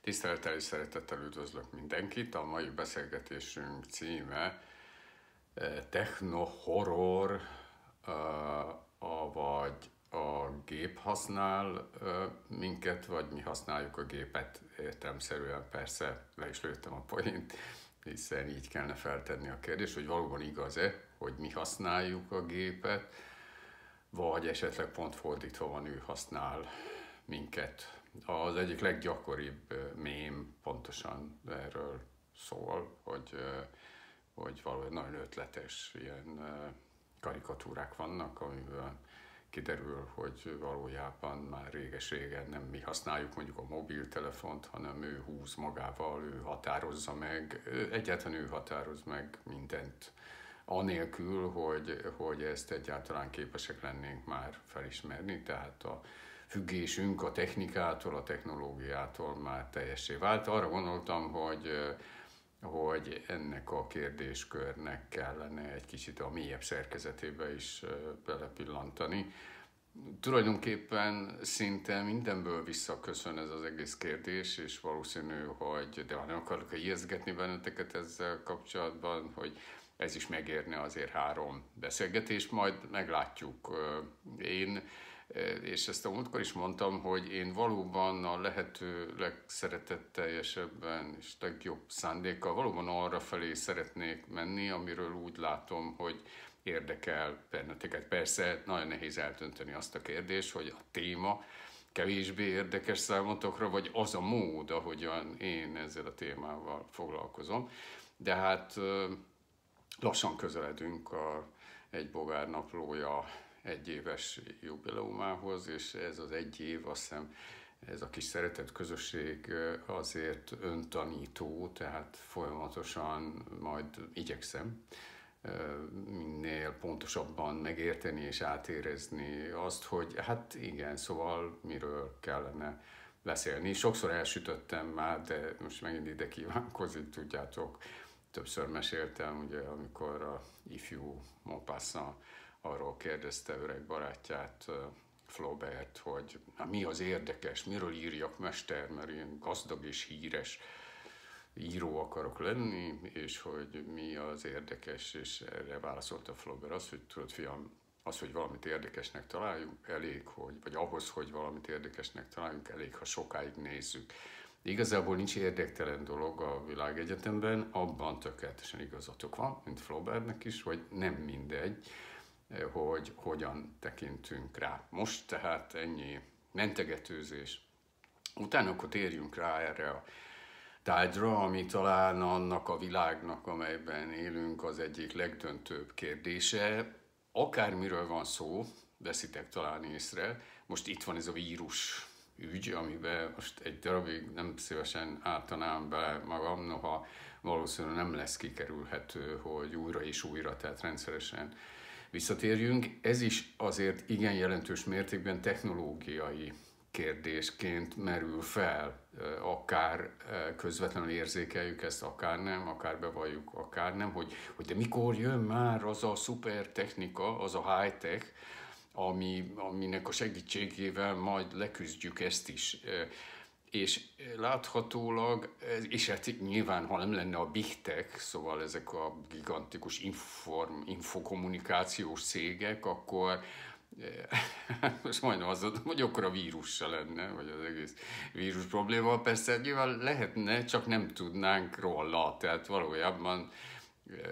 Tisztelettel és szeretettel üdvözlök mindenkit. A mai beszélgetésünk címe eh, Techno-horror, eh, vagy a gép használ eh, minket, vagy mi használjuk a gépet. Értelmszerűen persze le is lőttem a poént, hiszen így kellene feltenni a kérdést, hogy valóban igaz-e, hogy mi használjuk a gépet, vagy esetleg pont fordítva van, ő használ minket az egyik leggyakoribb mém pontosan erről szól, hogy, hogy valahogy nagyon ötletes ilyen karikatúrák vannak, amiben kiderül, hogy valójában már réges-régen nem mi használjuk mondjuk a mobiltelefont, hanem ő húz magával, ő határozza meg, egyáltalán ő határoz meg mindent, anélkül, hogy, hogy ezt egyáltalán képesek lennénk már felismerni, tehát a, függésünk a technikától, a technológiától már teljessé vált. Arra gondoltam, hogy hogy ennek a kérdéskörnek kellene egy kicsit a mélyebb szerkezetébe is belepillantani. Tulajdonképpen szinte mindenből visszaköszön ez az egész kérdés, és valószínű, hogy de ha nem akarok ijesztgetni benneteket ezzel kapcsolatban, hogy ez is megérne azért három beszélgetést, majd meglátjuk. Én és ezt a múltkor is mondtam, hogy én valóban a lehető legszeretetteljesebben és legjobb szándékkal valóban arra felé szeretnék menni, amiről úgy látom, hogy érdekel benneteket. Persze nagyon nehéz eltönteni azt a kérdést, hogy a téma kevésbé érdekes számotokra, vagy az a mód, ahogyan én ezzel a témával foglalkozom. De hát lassan közeledünk a egy bogár naplója egyéves jubileumához, és ez az egy év, azt hiszem, ez a kis szeretett közösség azért öntanító, tehát folyamatosan majd igyekszem minél pontosabban megérteni és átérezni azt, hogy hát igen, szóval miről kellene beszélni. Sokszor elsütöttem már, de most megint ide kívánkozik, tudjátok, többször meséltem, ugye, amikor a ifjú Mopassa arról kérdezte öreg barátját, Flaubert, hogy na, mi az érdekes, miről írjak mester, mert én gazdag és híres író akarok lenni, és hogy mi az érdekes, és erre válaszolta Flaubert az, hogy tudod, fiam, az, hogy valamit érdekesnek találjunk, elég, hogy, vagy ahhoz, hogy valamit érdekesnek találjunk, elég, ha sokáig nézzük. Igazából nincs érdektelen dolog a világegyetemben, abban tökéletesen igazatok van, mint Flaubertnek is, hogy nem mindegy, hogy hogyan tekintünk rá. Most tehát ennyi mentegetőzés. Utána akkor térjünk rá erre a tárgyra, ami talán annak a világnak, amelyben élünk, az egyik legdöntőbb kérdése. Akármiről van szó, veszitek talán észre, most itt van ez a vírus ügy, amiben most egy darabig nem szívesen áltanám be magam, noha valószínűleg nem lesz kikerülhető, hogy újra és újra, tehát rendszeresen visszatérjünk. Ez is azért igen jelentős mértékben technológiai kérdésként merül fel, akár közvetlenül érzékeljük ezt, akár nem, akár bevalljuk, akár nem, hogy, hogy de mikor jön már az a szuper technika, az a high-tech, ami, aminek a segítségével majd leküzdjük ezt is és láthatólag, és hát nyilván, ha nem lenne a Big Tech, szóval ezek a gigantikus inform, infokommunikációs cégek, akkor most majdnem azt mondom, hogy akkor a vírus se lenne, vagy az egész vírus probléma. Persze nyilván lehetne, csak nem tudnánk róla, tehát valójában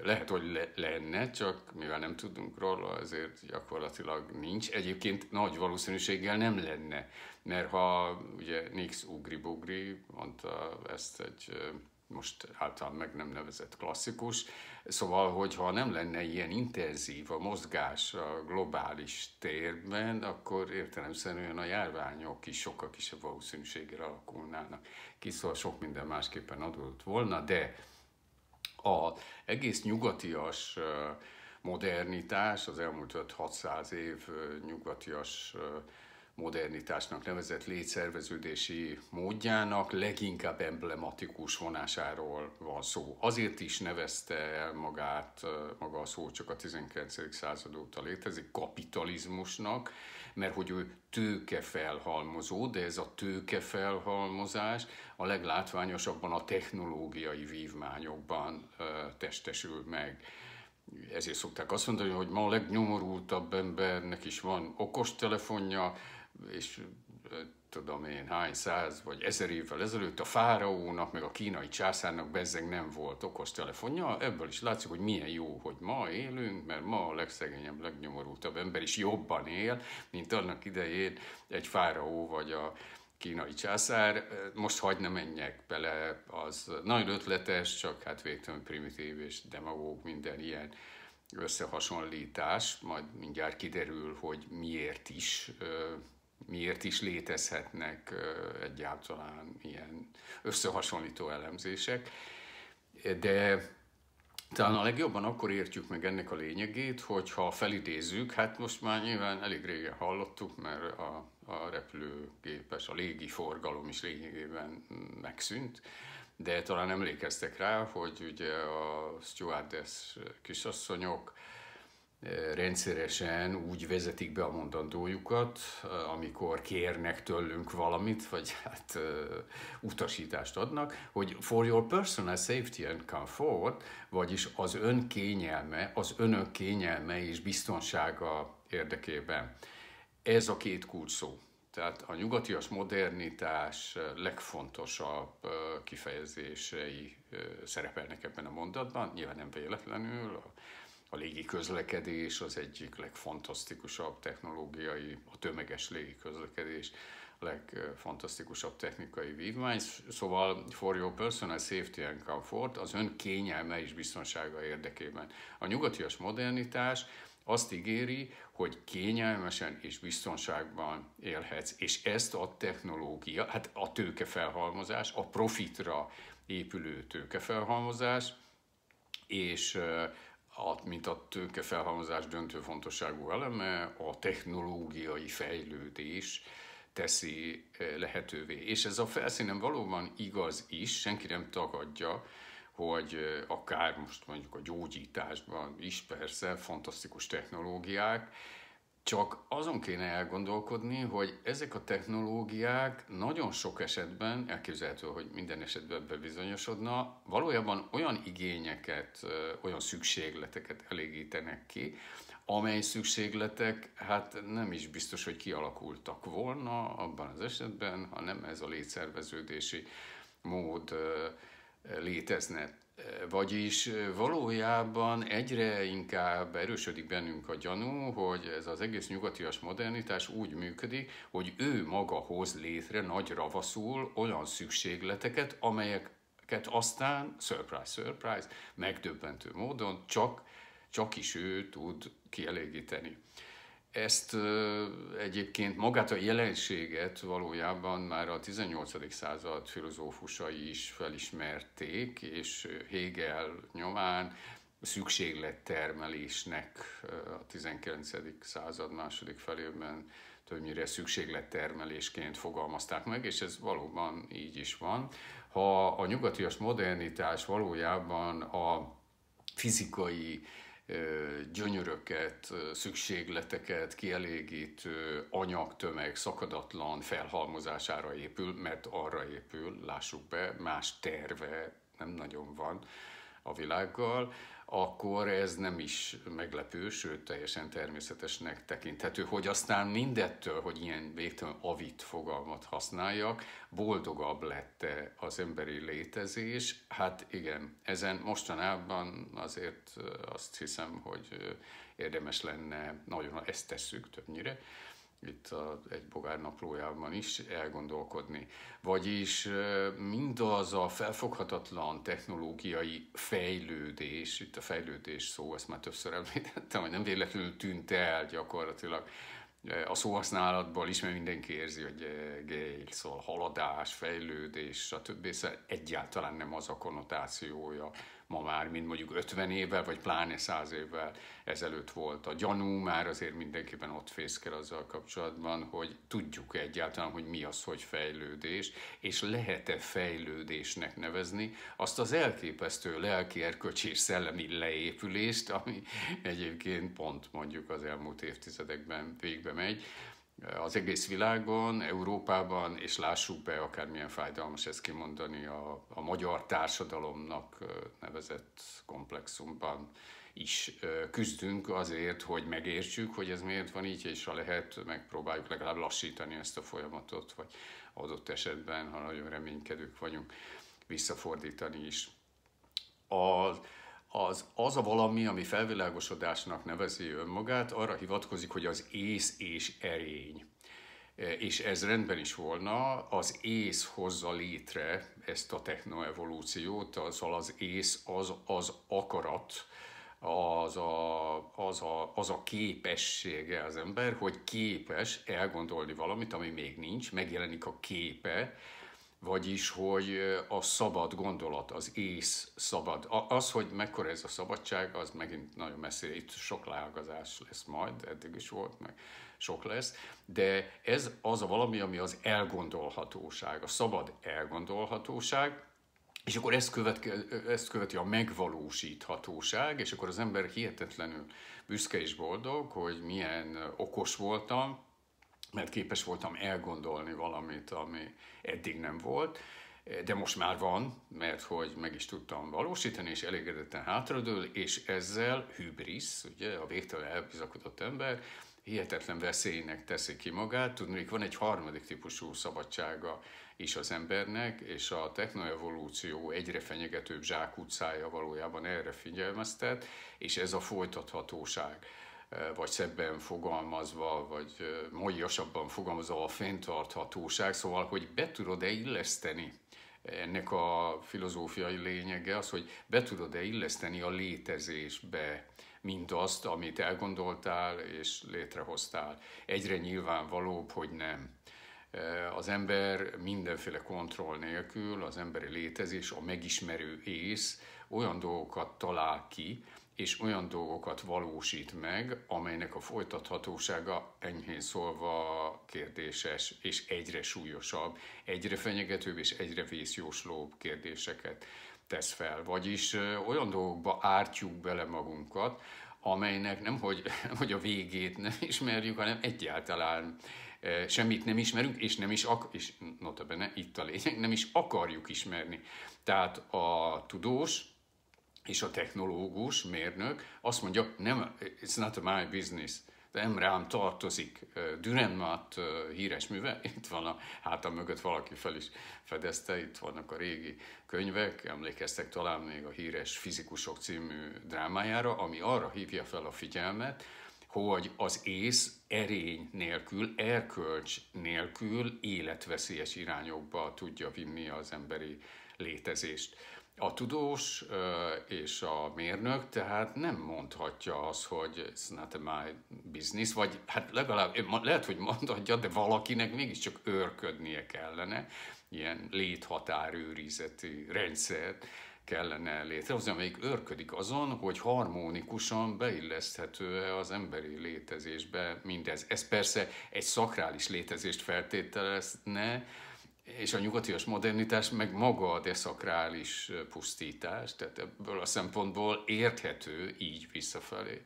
lehet, hogy le, lenne, csak mivel nem tudunk róla, ezért gyakorlatilag nincs. Egyébként nagy valószínűséggel nem lenne, mert ha ugye Nix ugri-bugri mondta ezt egy most általán meg nem nevezett klasszikus, szóval, hogyha nem lenne ilyen intenzív a mozgás a globális térben, akkor értelemszerűen a járványok is sokkal kisebb valószínűséggel alakulnának ki, szóval sok minden másképpen adott volna, de a egész nyugatias modernitás, az elmúlt 5-600 év nyugatias modernitásnak nevezett létszerveződési módjának leginkább emblematikus vonásáról van szó. Azért is nevezte el magát, maga a szó csak a 19. század óta létezik, kapitalizmusnak, mert hogy ő tőke felhalmozó, de ez a tőke felhalmozás a leglátványosabban a technológiai vívmányokban testesül meg ezért szokták azt mondani, hogy ma a legnyomorultabb embernek is van okostelefonja, és tudom én hány száz vagy ezer évvel ezelőtt a fáraónak, meg a kínai császárnak bezzeg nem volt okostelefonja. Ebből is látszik, hogy milyen jó, hogy ma élünk, mert ma a legszegényebb, legnyomorultabb ember is jobban él, mint annak idején egy fáraó vagy a kínai császár. Most hagyd ne menjek bele, az nagyon ötletes, csak hát végtelenül primitív és demagóg minden ilyen összehasonlítás, majd mindjárt kiderül, hogy miért is miért is létezhetnek egyáltalán ilyen összehasonlító elemzések. De talán a legjobban akkor értjük meg ennek a lényegét, hogyha felidézzük, hát most már nyilván elég régen hallottuk, mert a, a repülőgépes, a légi forgalom is lényegében megszűnt, de talán emlékeztek rá, hogy ugye a stewardess kisasszonyok rendszeresen úgy vezetik be a mondandójukat, amikor kérnek tőlünk valamit, vagy hát utasítást adnak, hogy for your personal safety and comfort, vagyis az ön kényelme, az önök kényelme és biztonsága érdekében. Ez a két kulcs szó. Tehát a nyugatias modernitás legfontosabb kifejezései szerepelnek ebben a mondatban, nyilván nem véletlenül, a légi közlekedés az egyik legfantasztikusabb technológiai, a tömeges légi közlekedés legfantasztikusabb technikai vívmány. Szóval for your personal safety and comfort, az ön kényelme és biztonsága érdekében. A nyugatias modernitás azt ígéri, hogy kényelmesen és biztonságban élhetsz, és ezt a technológia, hát a tőkefelhalmozás, a profitra épülő tőkefelhalmozás, és a, mint a tőkefelhalmozás döntő fontosságú eleme, a technológiai fejlődés teszi eh, lehetővé. És ez a felszínen valóban igaz is, senki nem tagadja, hogy eh, akár most mondjuk a gyógyításban is persze fantasztikus technológiák, csak azon kéne elgondolkodni, hogy ezek a technológiák nagyon sok esetben, elképzelhető, hogy minden esetben bebizonyosodna, valójában olyan igényeket, olyan szükségleteket elégítenek ki, amely szükségletek hát nem is biztos, hogy kialakultak volna abban az esetben, ha nem ez a létszerveződési mód létezne. Vagyis valójában egyre inkább erősödik bennünk a gyanú, hogy ez az egész nyugatias modernitás úgy működik, hogy ő maga hoz létre nagy ravaszul olyan szükségleteket, amelyeket aztán, surprise, surprise, megdöbbentő módon csak, csak is ő tud kielégíteni. Ezt egyébként magát a jelenséget valójában már a 18. század filozófusai is felismerték, és Hegel nyomán szükséglettermelésnek a 19. század második felében többnyire szükséglettermelésként fogalmazták meg, és ez valóban így is van. Ha a nyugatias modernitás valójában a fizikai gyönyöröket, szükségleteket kielégítő anyagtömeg szakadatlan felhalmozására épül, mert arra épül, lássuk be, más terve nem nagyon van a világgal, akkor ez nem is meglepő, sőt teljesen természetesnek tekinthető, hogy aztán mindettől, hogy ilyen végtelen avit fogalmat használjak, boldogabb lett az emberi létezés. Hát igen, ezen mostanában azért azt hiszem, hogy érdemes lenne, nagyon ezt tesszük többnyire, itt a, egy bogár naplójában is elgondolkodni. Vagyis mindaz a felfoghatatlan technológiai fejlődés, itt a fejlődés szó, ezt már többször említettem, hogy nem véletlenül tűnt el gyakorlatilag a szóhasználatból is, mert mindenki érzi, hogy gay, szóval haladás, fejlődés, stb. Szóval egyáltalán nem az a konnotációja ma már, mint mondjuk 50 évvel, vagy pláne 100 évvel ezelőtt volt. A gyanú már azért mindenkiben ott fészkel azzal kapcsolatban, hogy tudjuk egyáltalán, hogy mi az, hogy fejlődés, és lehet-e fejlődésnek nevezni azt az elképesztő lelki, erkölcsi és szellemi leépülést, ami egyébként pont mondjuk az elmúlt évtizedekben végbe megy az egész világon, Európában, és lássuk be, akármilyen fájdalmas ezt kimondani, a, a magyar társadalomnak nevezett komplexumban is küzdünk azért, hogy megértsük, hogy ez miért van így, és ha lehet, megpróbáljuk legalább lassítani ezt a folyamatot, vagy adott esetben, ha nagyon reménykedők vagyunk, visszafordítani is. Az, az, az a valami, ami felvilágosodásnak nevezi önmagát, arra hivatkozik, hogy az ész és erény. E, és ez rendben is volna, az ész hozza létre ezt a technoevolúciót, azzal az ész az, az akarat, az a, az, a, az a képessége az ember, hogy képes elgondolni valamit, ami még nincs, megjelenik a képe, vagyis, hogy a szabad gondolat, az ész szabad. Az, hogy mekkora ez a szabadság, az megint nagyon messzire, itt sok leágazás lesz majd, eddig is volt, meg sok lesz, de ez az a valami, ami az elgondolhatóság, a szabad elgondolhatóság, és akkor ezt, követ, ezt követi a megvalósíthatóság, és akkor az ember hihetetlenül büszke és boldog, hogy milyen okos voltam, mert képes voltam elgondolni valamit, ami eddig nem volt, de most már van, mert hogy meg is tudtam valósítani, és elégedetten hátradől, és ezzel hübrisz, ugye, a végtelen elbizakodott ember, hihetetlen veszélynek teszi ki magát. Tudni, van egy harmadik típusú szabadsága is az embernek, és a technoevolúció egyre fenyegetőbb zsákutcája valójában erre figyelmeztet, és ez a folytathatóság vagy szebben fogalmazva, vagy molyasabban fogalmazva a fenntarthatóság, szóval, hogy be tudod-e illeszteni ennek a filozófiai lényege az, hogy be tudod-e illeszteni a létezésbe mindazt, amit elgondoltál és létrehoztál. Egyre nyilvánvalóbb, hogy nem. Az ember mindenféle kontroll nélkül, az emberi létezés, a megismerő ész olyan dolgokat talál ki, és olyan dolgokat valósít meg, amelynek a folytathatósága enyhén szólva kérdéses, és egyre súlyosabb, egyre fenyegetőbb és egyre vészjóslóbb kérdéseket tesz fel. Vagyis olyan dolgokba ártjuk bele magunkat, amelynek nem hogy, hogy a végét nem ismerjük, hanem egyáltalán semmit nem ismerünk, és nem is ak- és notabene itt a lényeg, nem is akarjuk ismerni. Tehát a tudós, és a technológus, mérnök azt mondja, nem, it's not my business, de nem rám tartozik. Dürrenmatt híres műve, itt van a hátam mögött valaki fel is fedezte, itt vannak a régi könyvek, emlékeztek talán még a híres Fizikusok című drámájára, ami arra hívja fel a figyelmet, hogy az ész erény nélkül, erkölcs nélkül életveszélyes irányokba tudja vinni az emberi létezést a tudós és a mérnök tehát nem mondhatja azt, hogy it's not my business, vagy hát legalább lehet, hogy mondhatja, de valakinek mégiscsak őrködnie kellene, ilyen léthatárőrizeti rendszert kellene létrehozni, amelyik őrködik azon, hogy harmonikusan beilleszthető-e az emberi létezésbe mindez. Ez persze egy szakrális létezést feltételezne, és a nyugatias modernitás meg maga a deszakrális pusztítás, tehát ebből a szempontból érthető így visszafelé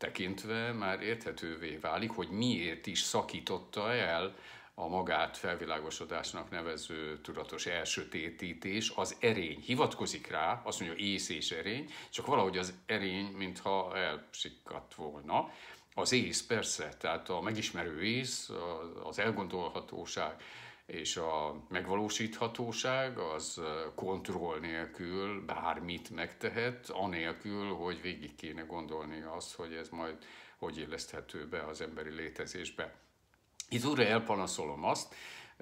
tekintve már érthetővé válik, hogy miért is szakította el a magát felvilágosodásnak nevező tudatos elsötétítés, az erény hivatkozik rá, azt mondja ész és erény, csak valahogy az erény, mintha elsikkadt volna. Az ész persze, tehát a megismerő ész, az elgondolhatóság, és a megvalósíthatóság az kontroll nélkül bármit megtehet, anélkül, hogy végig kéne gondolni azt, hogy ez majd hogy illeszthető be az emberi létezésbe. Itt újra elpanaszolom azt,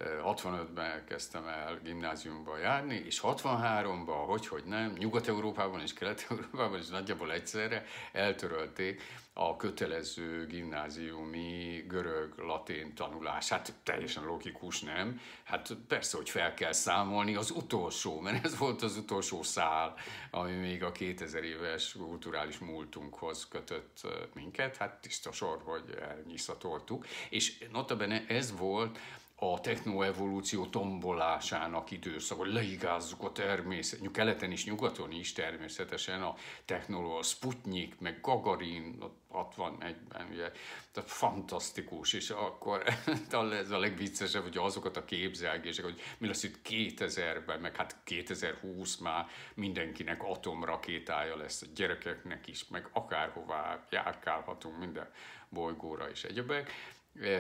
65-ben kezdtem el gimnáziumba járni, és 63-ban, hogy, hogy nem, Nyugat-Európában és Kelet-Európában is nagyjából egyszerre eltörölték a kötelező gimnáziumi görög-latin tanulás. Hát teljesen logikus, nem? Hát persze, hogy fel kell számolni az utolsó, mert ez volt az utolsó szál, ami még a 2000 éves kulturális múltunkhoz kötött minket. Hát tiszta sor, hogy elnyiszatoltuk. És notabene ez volt a technoevolúció tombolásának időszak, hogy leigázzuk a természet, keleten is, nyugaton is természetesen a technológia, Sputnik, meg Gagarin, 61-ben, ugye, tehát fantasztikus, és akkor ez a legviccesebb, hogy azokat a képzelgések, hogy mi lesz itt 2000-ben, meg hát 2020 már mindenkinek atomrakétája lesz, a gyerekeknek is, meg akárhová járkálhatunk minden bolygóra és egyebek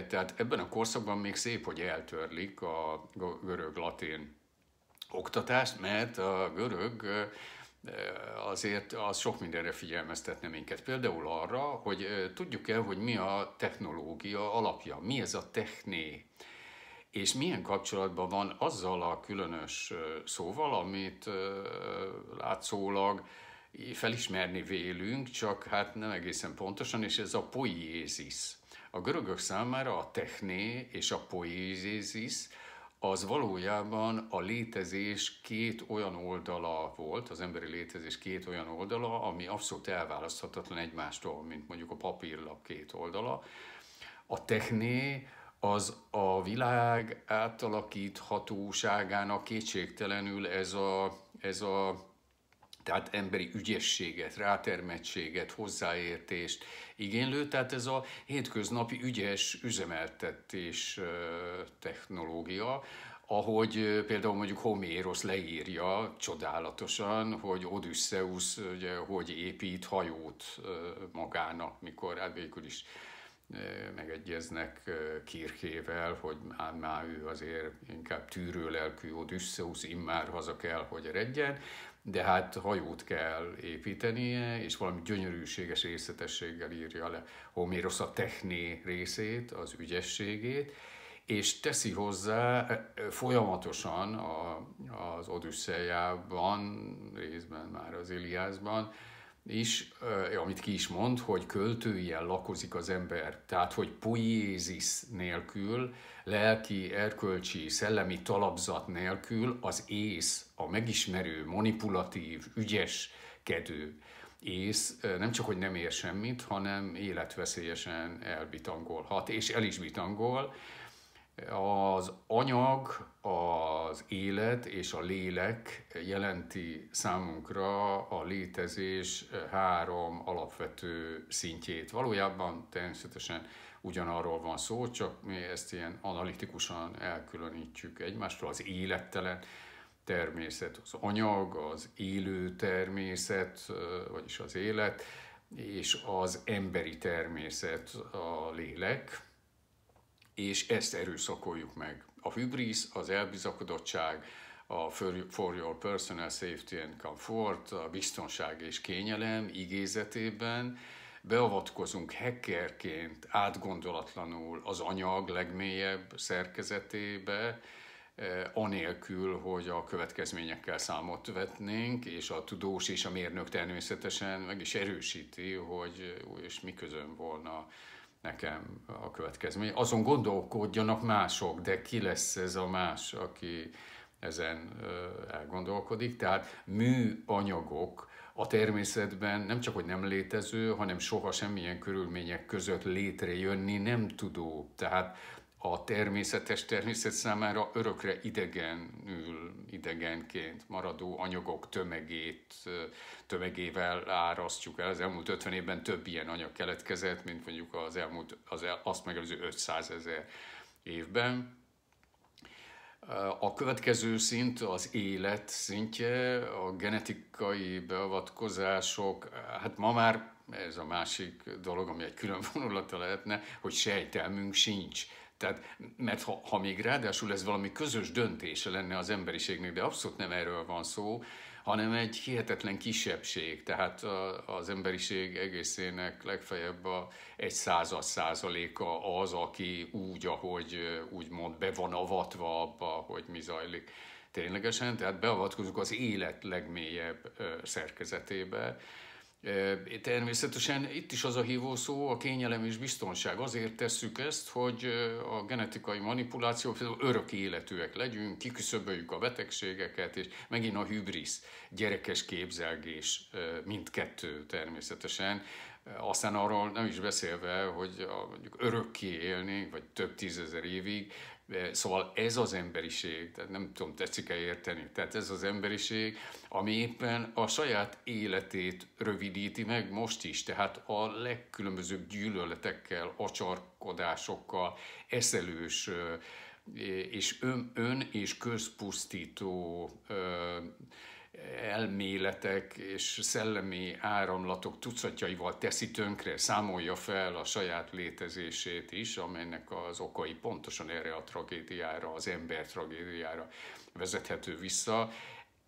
tehát ebben a korszakban még szép, hogy eltörlik a görög-latin oktatást, mert a görög azért az sok mindenre figyelmeztetne minket. Például arra, hogy tudjuk el, hogy mi a technológia alapja, mi ez a techné, és milyen kapcsolatban van azzal a különös szóval, amit látszólag felismerni vélünk, csak hát nem egészen pontosan, és ez a poiézis. A görögök számára a techné és a poézézis az valójában a létezés két olyan oldala volt, az emberi létezés két olyan oldala, ami abszolút elválaszthatatlan egymástól, mint mondjuk a papírlap két oldala. A techné az a világ átalakíthatóságának kétségtelenül ez a, ez a tehát emberi ügyességet, rátermettséget, hozzáértést igénylő, tehát ez a hétköznapi ügyes üzemeltetés technológia, ahogy például mondjuk Homérosz leírja csodálatosan, hogy Odysseus ugye, hogy épít hajót magának, mikor hát végül is megegyeznek Kirkével, hogy már, már ő azért inkább tűrőlelkű Odysseus immár haza kell, hogy eredjen, de hát hajót kell építenie, és valami gyönyörűséges részletességgel írja le Homérosz a techné részét, az ügyességét, és teszi hozzá folyamatosan a, az Odüsszejában, részben már az Iliászban, is, amit ki is mond, hogy költőjel lakozik az ember, tehát hogy poézis nélkül, lelki, erkölcsi, szellemi talapzat nélkül az ész, a megismerő, manipulatív, ügyes, kedő ész nem csak, hogy nem ér semmit, hanem életveszélyesen elbitangolhat, és el is bitangol, az anyag, az élet és a lélek jelenti számunkra a létezés három alapvető szintjét. Valójában természetesen ugyanarról van szó, csak mi ezt ilyen analitikusan elkülönítjük egymástól. Az élettelen természet, az anyag, az élő természet, vagyis az élet, és az emberi természet, a lélek, és ezt erőszakoljuk meg. A hybris, az elbizakodottság, a for your personal safety and comfort, a biztonság és kényelem igézetében beavatkozunk hackerként átgondolatlanul az anyag legmélyebb szerkezetébe, eh, anélkül, hogy a következményekkel számot vetnénk, és a tudós és a mérnök természetesen meg is erősíti, hogy és mi közön volna nekem a következmény. Azon gondolkodjanak mások, de ki lesz ez a más, aki ezen elgondolkodik. Tehát műanyagok a természetben nem csak, hogy nem létező, hanem soha semmilyen körülmények között létrejönni nem tudó. Tehát a természetes természet számára örökre idegenül, idegenként maradó anyagok tömegét, tömegével árasztjuk el. Az elmúlt 50 évben több ilyen anyag keletkezett, mint mondjuk az elmúlt, az el, azt megelőző 500 ezer évben. A következő szint az élet szintje, a genetikai beavatkozások, hát ma már ez a másik dolog, ami egy külön vonulata lehetne, hogy sejtelmünk sincs. Tehát, mert ha, ha még ráadásul ez valami közös döntése lenne az emberiségnek, de abszolút nem erről van szó, hanem egy hihetetlen kisebbség, tehát az emberiség egészének legfeljebb a egy század százaléka az, aki úgy, ahogy úgymond be van avatva abba, hogy mi zajlik. Ténylegesen, tehát beavatkozunk az élet legmélyebb szerkezetébe, Természetesen itt is az a hívó szó, a kényelem és biztonság. Azért tesszük ezt, hogy a genetikai manipuláció, örök életűek legyünk, kiküszöböljük a betegségeket, és megint a hübrisz, gyerekes képzelgés, mindkettő természetesen. Aztán arról nem is beszélve, hogy mondjuk örökké élni, vagy több tízezer évig, Szóval ez az emberiség, tehát nem tudom, tetszik-e érteni, tehát ez az emberiség, ami éppen a saját életét rövidíti meg most is, tehát a legkülönbözőbb gyűlöletekkel, acsarkodásokkal, eszelős és ön, ön és közpusztító elméletek és szellemi áramlatok tucatjaival teszi tönkre, számolja fel a saját létezését is, amelynek az okai pontosan erre a tragédiára, az ember tragédiára vezethető vissza.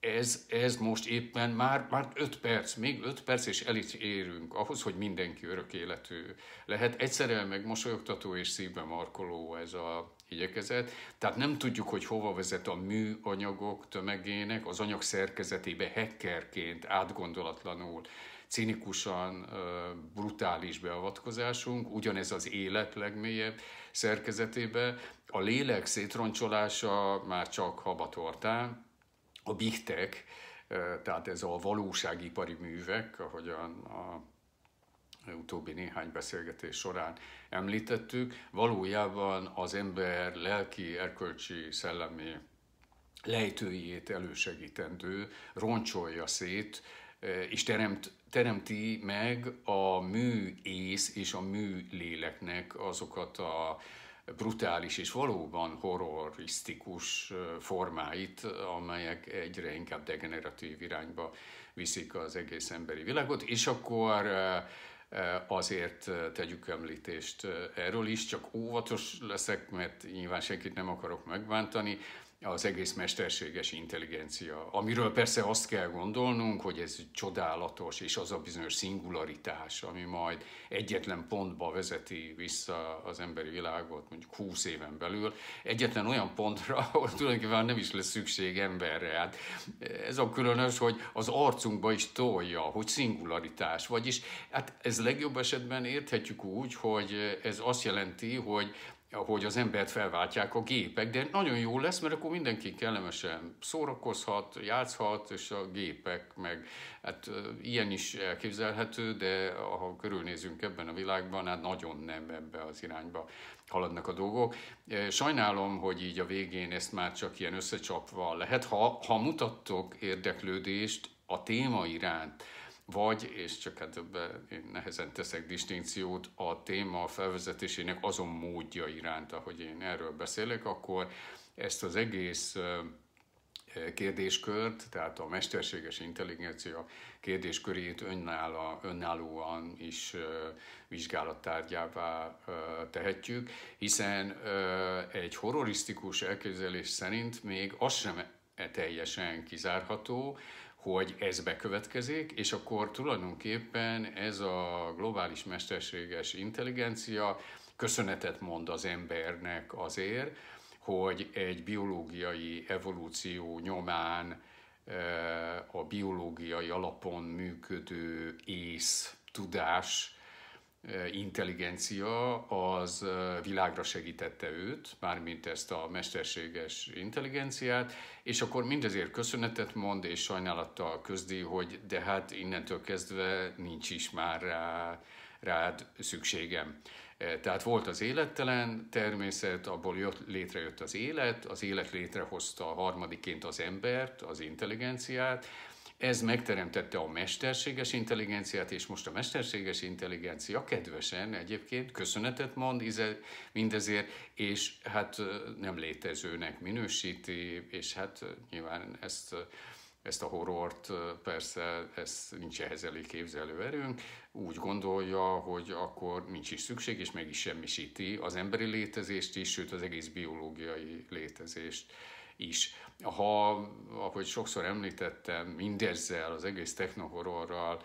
Ez, ez most éppen már, már öt perc, még öt perc, és el is érünk ahhoz, hogy mindenki örök életű lehet. Egyszerűen megmosolyogtató és szívbe markoló ez a igyekezet. Tehát nem tudjuk, hogy hova vezet a műanyagok tömegének, az anyag szerkezetébe hackerként, átgondolatlanul, cinikusan, brutális beavatkozásunk, ugyanez az élet legmélyebb szerkezetébe. A lélek szétroncsolása már csak habatortán, a big tehát ez a valóságipari művek, ahogyan a utóbbi néhány beszélgetés során említettük, valójában az ember lelki, erkölcsi, szellemi lejtőjét elősegítendő, roncsolja szét, eh, és teremt, teremti meg a mű ész és a mű léleknek azokat a brutális és valóban horrorisztikus eh, formáit, amelyek egyre inkább degeneratív irányba viszik az egész emberi világot, és akkor eh, azért tegyük említést erről is, csak óvatos leszek, mert nyilván senkit nem akarok megbántani, az egész mesterséges intelligencia, amiről persze azt kell gondolnunk, hogy ez csodálatos, és az a bizonyos szingularitás, ami majd egyetlen pontba vezeti vissza az emberi világot, mondjuk 20 éven belül, egyetlen olyan pontra, ahol tulajdonképpen nem is lesz szükség emberre. Hát ez a különös, hogy az arcunkba is tolja, hogy szingularitás, vagyis hát ez legjobb esetben érthetjük úgy, hogy ez azt jelenti, hogy hogy az embert felváltják a gépek, de nagyon jó lesz, mert akkor mindenki kellemesen szórakozhat, játszhat, és a gépek meg, hát ilyen is elképzelhető, de ha körülnézünk ebben a világban, hát nagyon nem ebbe az irányba haladnak a dolgok. Sajnálom, hogy így a végén ezt már csak ilyen összecsapva lehet. Ha, ha mutattok érdeklődést a téma iránt, vagy, és csak hát én nehezen teszek distinkciót, a téma felvezetésének azon módja iránt, ahogy én erről beszélek, akkor ezt az egész kérdéskört, tehát a mesterséges intelligencia kérdéskörét önálló, önállóan is vizsgálattárgyává tehetjük, hiszen egy horrorisztikus elképzelés szerint még az sem teljesen kizárható, hogy ez bekövetkezik, és akkor tulajdonképpen ez a globális mesterséges intelligencia köszönetet mond az embernek azért, hogy egy biológiai evolúció nyomán eh, a biológiai alapon működő ész, tudás, intelligencia az világra segítette őt, mármint ezt a mesterséges intelligenciát, és akkor mindezért köszönetet mond, és sajnálattal közdi, hogy de hát innentől kezdve nincs is már rá, rád szükségem. Tehát volt az élettelen természet, abból jött, létrejött az élet, az élet létrehozta harmadiként az embert, az intelligenciát, ez megteremtette a mesterséges intelligenciát, és most a mesterséges intelligencia kedvesen egyébként köszönetet mond mindezért, és hát nem létezőnek minősíti, és hát nyilván ezt ezt a horrort, persze ez nincs ehhez elég képzelő erőnk, úgy gondolja, hogy akkor nincs is szükség, és meg is semmisíti az emberi létezést is, sőt az egész biológiai létezést is. Ha, ahogy sokszor említettem, mindezzel, az egész technohorrorral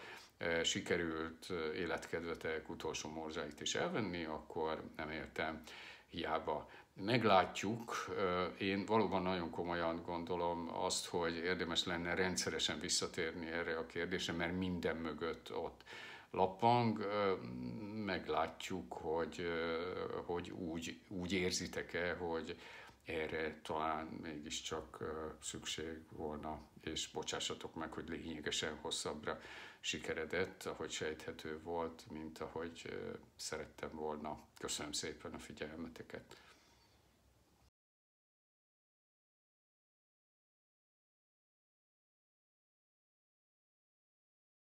sikerült életkedvetek utolsó morzáit is elvenni, akkor nem értem hiába meglátjuk. Én valóban nagyon komolyan gondolom azt, hogy érdemes lenne rendszeresen visszatérni erre a kérdésre, mert minden mögött ott lappang, meglátjuk, hogy, hogy úgy, úgy érzitek-e, hogy erre talán mégiscsak szükség volna, és bocsássatok meg, hogy lényegesen hosszabbra sikeredett, ahogy sejthető volt, mint ahogy szerettem volna. Köszönöm szépen a figyelmeteket!